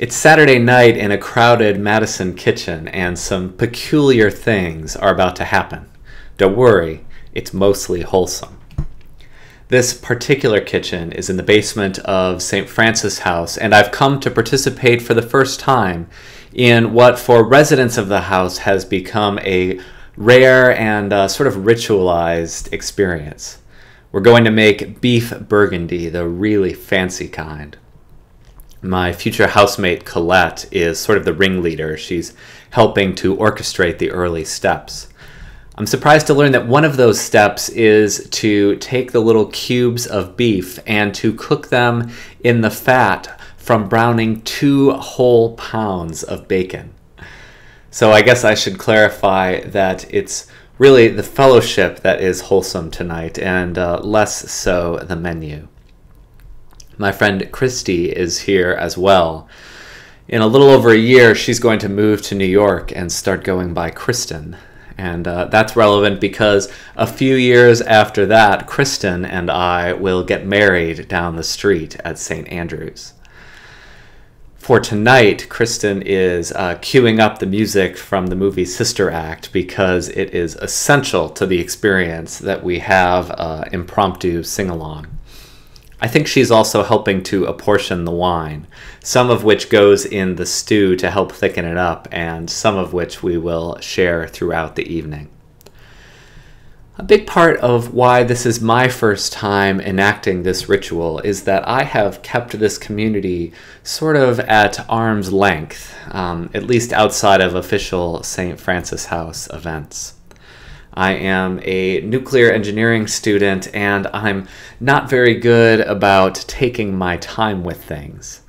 It's Saturday night in a crowded Madison kitchen, and some peculiar things are about to happen. Don't worry, it's mostly wholesome. This particular kitchen is in the basement of St. Francis House, and I've come to participate for the first time in what, for residents of the house, has become a rare and uh, sort of ritualized experience. We're going to make beef burgundy, the really fancy kind my future housemate Colette is sort of the ringleader. She's helping to orchestrate the early steps. I'm surprised to learn that one of those steps is to take the little cubes of beef and to cook them in the fat from browning two whole pounds of bacon. So I guess I should clarify that it's really the fellowship that is wholesome tonight and uh, less so the menu. My friend Kristie is here as well. In a little over a year, she's going to move to New York and start going by Kristin. And uh, that's relevant because a few years after that, Kristin and I will get married down the street at St. Andrew's. For tonight, Kristin is uh, queuing up the music from the movie Sister Act because it is essential to the experience that we have uh, impromptu sing along. I think she's also helping to apportion the wine, some of which goes in the stew to help thicken it up, and some of which we will share throughout the evening. A big part of why this is my first time enacting this ritual is that I have kept this community sort of at arm's length, um, at least outside of official St. Francis House events. I am a nuclear engineering student and I'm not very good about taking my time with things.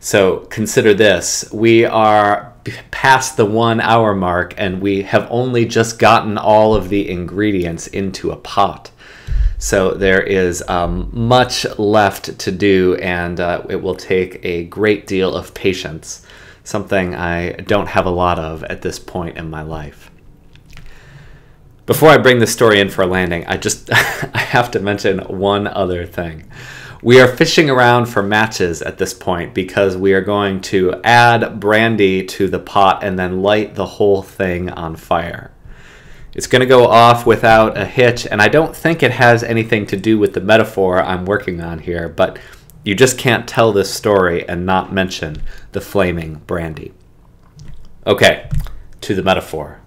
So consider this we are past the one hour mark and we have only just gotten all of the ingredients into a pot. So there is um, much left to do, and uh, it will take a great deal of patience, something I don't have a lot of at this point in my life. Before I bring the story in for a landing, I just I have to mention one other thing. We are fishing around for matches at this point because we are going to add brandy to the pot and then light the whole thing on fire. It's going to go off without a hitch, and I don't think it has anything to do with the metaphor I'm working on here, but you just can't tell this story and not mention the flaming brandy. Okay, to the metaphor.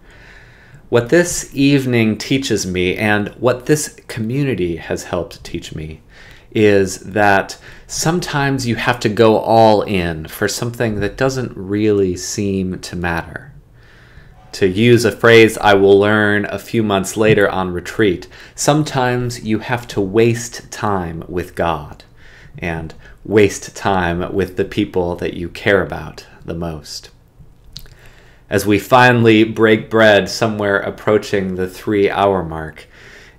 What this evening teaches me, and what this community has helped teach me, is that sometimes you have to go all in for something that doesn't really seem to matter. To use a phrase I will learn a few months later on retreat, sometimes you have to waste time with God and waste time with the people that you care about the most as we finally break bread somewhere approaching the three hour mark.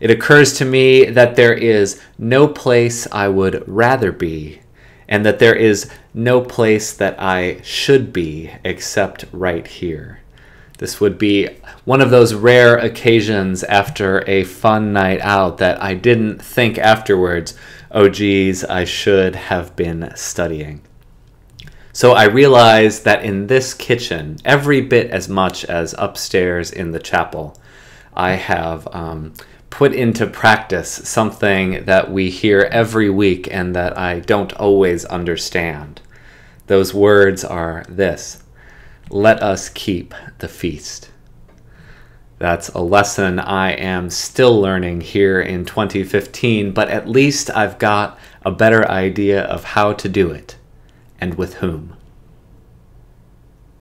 It occurs to me that there is no place I would rather be, and that there is no place that I should be except right here. This would be one of those rare occasions after a fun night out that I didn't think afterwards, oh geez, I should have been studying. So I realized that in this kitchen, every bit as much as upstairs in the chapel, I have um, put into practice something that we hear every week and that I don't always understand. Those words are this let us keep the feast. That's a lesson I am still learning here in 2015, but at least I've got a better idea of how to do it and with whom.